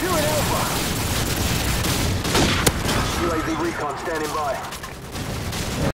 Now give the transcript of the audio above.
Securing Alpha. UAV recon standing by.